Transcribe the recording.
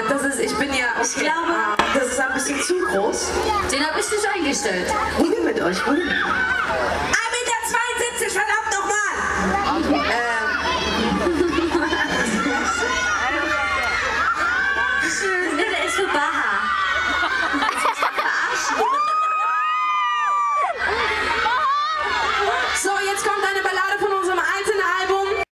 Ja, das ist, ich bin ja, Ich glaube, das ist ein bisschen zu groß. den habe ich nicht eingestellt. Wohin mit euch? Wohin?